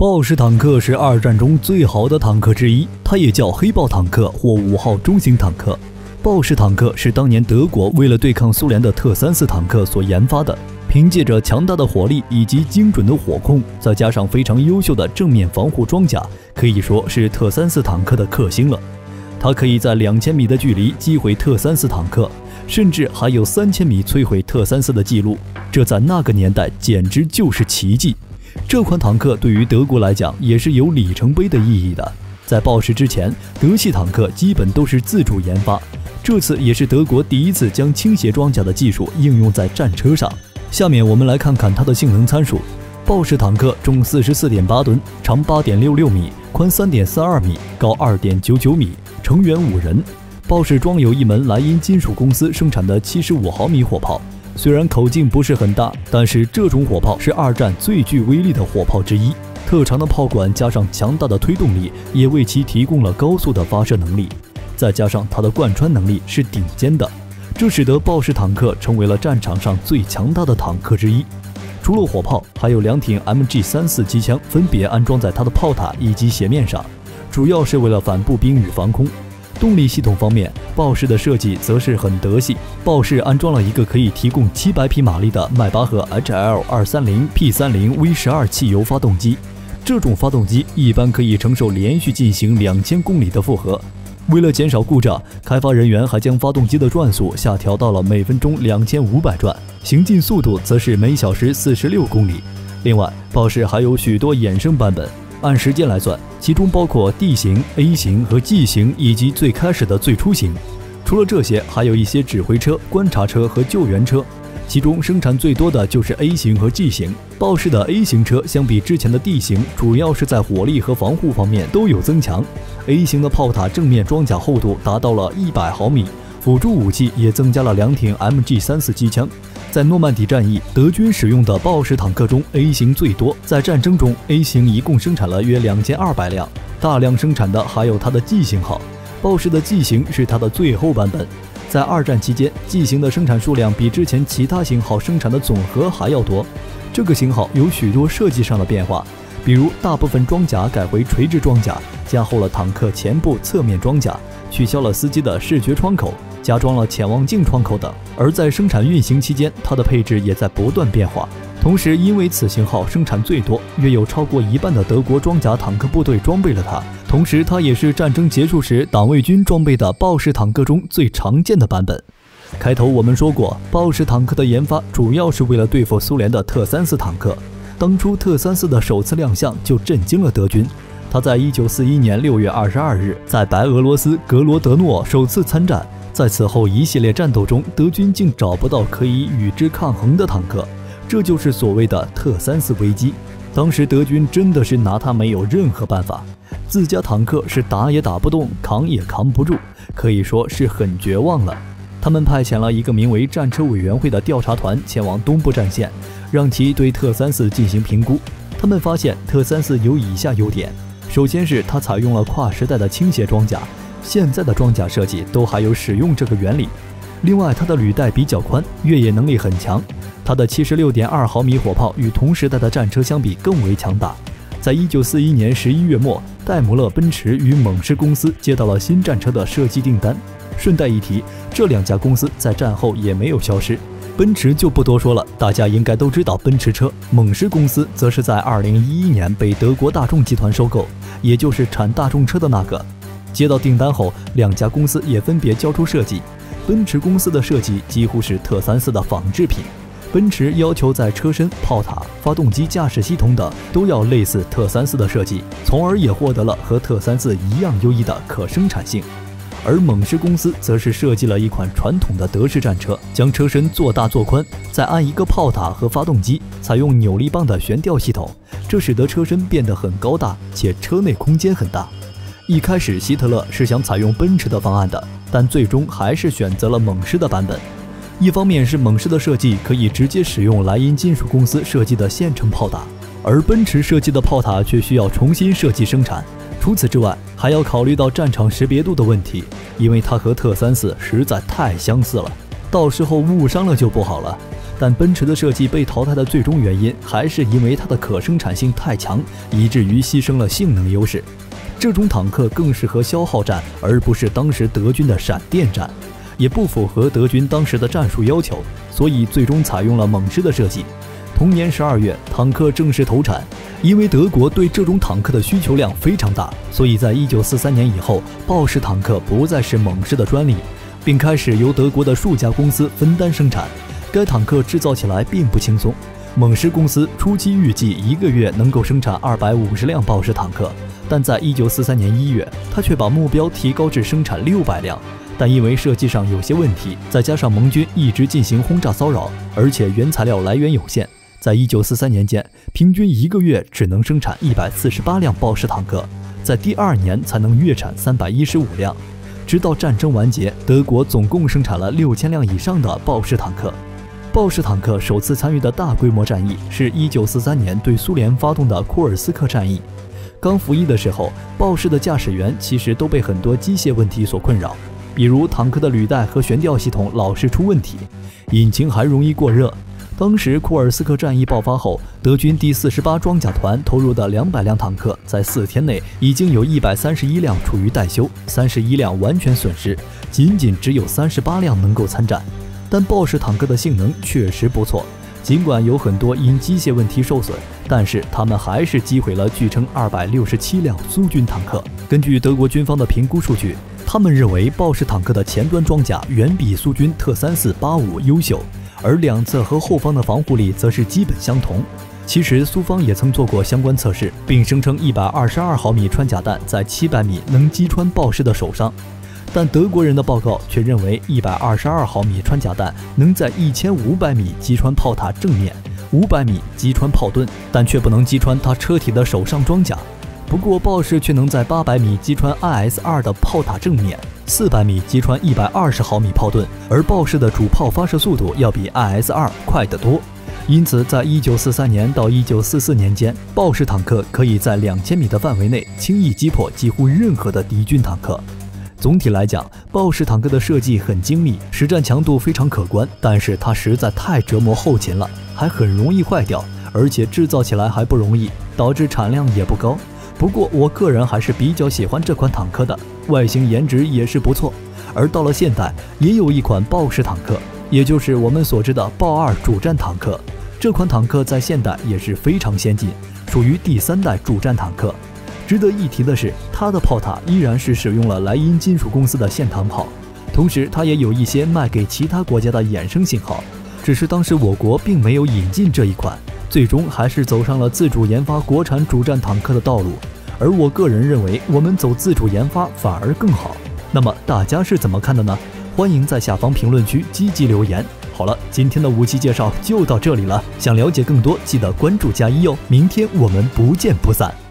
豹式坦克是二战中最好的坦克之一，它也叫黑豹坦克或五号中型坦克。豹式坦克是当年德国为了对抗苏联的特三四坦克所研发的，凭借着强大的火力以及精准的火控，再加上非常优秀的正面防护装甲，可以说是特三四坦克的克星了。它可以在两千米的距离击毁特三四坦克，甚至还有三千米摧毁特三四的记录，这在那个年代简直就是奇迹。这款坦克对于德国来讲也是有里程碑的意义的。在豹式之前，德系坦克基本都是自主研发，这次也是德国第一次将倾斜装甲的技术应用在战车上。下面我们来看看它的性能参数。豹式坦克重四十四点八吨，长八点六六米，宽三点四二米，高二点九九米，成员五人。豹式装有一门莱茵金属公司生产的七十五毫米火炮。虽然口径不是很大，但是这种火炮是二战最具威力的火炮之一。特长的炮管加上强大的推动力，也为其提供了高速的发射能力。再加上它的贯穿能力是顶尖的，这使得豹式坦克成为了战场上最强大的坦克之一。除了火炮，还有两挺 MG 三四机枪，分别安装在它的炮塔以及斜面上，主要是为了反步兵与防空。动力系统方面，豹式的设计则是很德系。豹式安装了一个可以提供七百匹马力的迈巴赫 HL 二三零 P 三零 V 十二汽油发动机，这种发动机一般可以承受连续进行两千公里的负荷。为了减少故障，开发人员还将发动机的转速下调到了每分钟两千五百转，行进速度则是每小时四十六公里。另外，豹式还有许多衍生版本。按时间来算，其中包括 D 型、A 型和 G 型，以及最开始的最初型。除了这些，还有一些指挥车、观察车和救援车。其中生产最多的就是 A 型和 G 型。豹式的 A 型车相比之前的 D 型，主要是在火力和防护方面都有增强。A 型的炮塔正面装甲厚度达到了一百毫米，辅助武器也增加了两挺 MG 三四机枪。在诺曼底战役，德军使用的豹式坦克中，A 型最多。在战争中，A 型一共生产了约两千二百辆，大量生产的还有它的 G 型号。豹式的 G 型是它的最后版本。在二战期间，G 型的生产数量比之前其他型号生产的总和还要多。这个型号有许多设计上的变化，比如大部分装甲改为垂直装甲，加厚了坦克前部侧面装甲，取消了司机的视觉窗口。加装了潜望镜窗口等，而在生产运行期间，它的配置也在不断变化。同时，因为此型号生产最多，约有超过一半的德国装甲坦克部队装备了它。同时，它也是战争结束时党卫军装备的豹式坦克中最常见的版本。开头我们说过，豹式坦克的研发主要是为了对付苏联的特三四坦克。当初特三四的首次亮相就震惊了德军。他在一九四一年六月二十二日在白俄罗斯格罗德诺首次参战。在此后一系列战斗中，德军竟找不到可以与之抗衡的坦克，这就是所谓的特三四危机。当时德军真的是拿他没有任何办法，自家坦克是打也打不动，扛也扛不住，可以说是很绝望了。他们派遣了一个名为战车委员会的调查团前往东部战线，让其对特三四进行评估。他们发现特三四有以下优点：首先是它采用了跨时代的倾斜装甲。现在的装甲设计都还有使用这个原理。另外，它的履带比较宽，越野能力很强。它的七十六点二毫米火炮与同时代的战车相比更为强大。在一九四一年十一月末，戴姆勒奔驰与猛狮公司接到了新战车的设计订单。顺带一提，这两家公司在战后也没有消失。奔驰就不多说了，大家应该都知道奔驰车。猛狮公司则是在二零一一年被德国大众集团收购，也就是产大众车的那个。接到订单后，两家公司也分别交出设计。奔驰公司的设计几乎是特三四的仿制品，奔驰要求在车身、炮塔、发动机、驾驶系统等都要类似特三四的设计，从而也获得了和特三四一样优异的可生产性。而猛狮公司则是设计了一款传统的德式战车，将车身做大做宽，再安一个炮塔和发动机，采用扭力棒的悬吊系统，这使得车身变得很高大，且车内空间很大。一开始，希特勒是想采用奔驰的方案的，但最终还是选择了猛狮的版本。一方面是猛狮的设计可以直接使用莱茵金属公司设计的现成炮塔，而奔驰设计的炮塔却需要重新设计生产。除此之外，还要考虑到战场识别度的问题，因为它和特三四实在太相似了，到时候误伤了就不好了。但奔驰的设计被淘汰的最终原因还是因为它的可生产性太强，以至于牺牲了性能优势。这种坦克更适合消耗战，而不是当时德军的闪电战，也不符合德军当时的战术要求，所以最终采用了猛狮的设计。同年十二月，坦克正式投产。因为德国对这种坦克的需求量非常大，所以在一九四三年以后，豹式坦克不再是猛士的专利，并开始由德国的数家公司分担生产。该坦克制造起来并不轻松。猛狮公司初期预计一个月能够生产二百五十辆豹式坦克，但在一九四三年一月，他却把目标提高至生产六百辆。但因为设计上有些问题，再加上盟军一直进行轰炸骚扰，而且原材料来源有限。在一九四三年间，平均一个月只能生产一百四十八辆豹式坦克，在第二年才能月产三百一十五辆。直到战争完结，德国总共生产了六千辆以上的豹式坦克。豹式坦克首次参与的大规模战役是一九四三年对苏联发动的库尔斯克战役。刚服役的时候，豹式的驾驶员其实都被很多机械问题所困扰，比如坦克的履带和悬吊系统老是出问题，引擎还容易过热。当时库尔斯克战役爆发后，德军第四十八装甲团投入的两百辆坦克，在四天内已经有一百三十一辆处于待修，三十一辆完全损失，仅仅只有三十八辆能够参战。但豹式坦克的性能确实不错，尽管有很多因机械问题受损，但是他们还是击毁了据称二百六十七辆苏军坦克。根据德国军方的评估数据，他们认为豹式坦克的前端装甲远比苏军特三四八五优秀。而两侧和后方的防护力则是基本相同。其实苏方也曾做过相关测试，并声称一百二十二毫米穿甲弹在七百米能击穿豹式的手上，但德国人的报告却认为一百二十二毫米穿甲弹能在一千五百米击穿炮塔正面，五百米击穿炮盾，但却不能击穿它车体的手上装甲。不过豹式却能在八百米击穿 IS 二的炮塔正面。四百米击穿一百二十毫米炮盾，而豹式的主炮发射速度要比 IS 二快得多，因此在一九四三年到一九四四年间，豹式坦克可以在两千米的范围内轻易击破几乎任何的敌军坦克。总体来讲，豹式坦克的设计很精密，实战强度非常可观，但是它实在太折磨后勤了，还很容易坏掉，而且制造起来还不容易，导致产量也不高。不过，我个人还是比较喜欢这款坦克的，外形颜值也是不错。而到了现代，也有一款豹式坦克，也就是我们所知的豹二主战坦克。这款坦克在现代也是非常先进，属于第三代主战坦克。值得一提的是，它的炮塔依然是使用了莱茵金属公司的线膛炮，同时它也有一些卖给其他国家的衍生型号，只是当时我国并没有引进这一款。最终还是走上了自主研发国产主战坦克的道路，而我个人认为，我们走自主研发反而更好。那么大家是怎么看的呢？欢迎在下方评论区积极留言。好了，今天的武器介绍就到这里了，想了解更多，记得关注加一哦。明天我们不见不散。